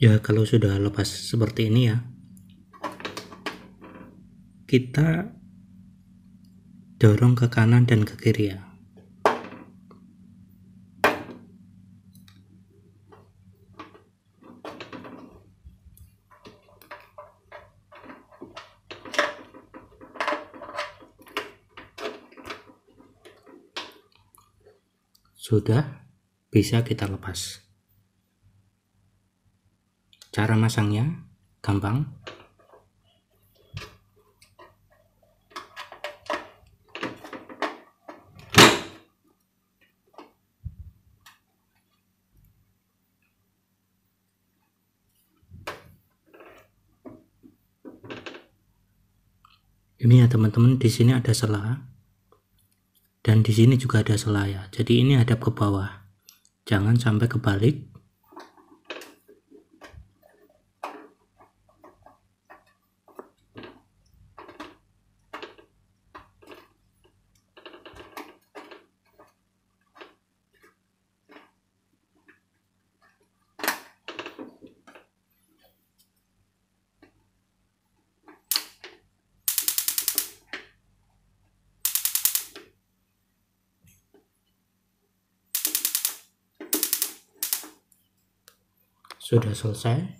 ya kalau sudah lepas seperti ini ya. Kita dorong ke kanan dan ke kiri ya. Sudah bisa kita lepas cara masangnya gampang. Ini ya teman-teman di sini ada sela. Dan di sini juga ada sela ya. Jadi ini hadap ke bawah. Jangan sampai kebalik sudah selesai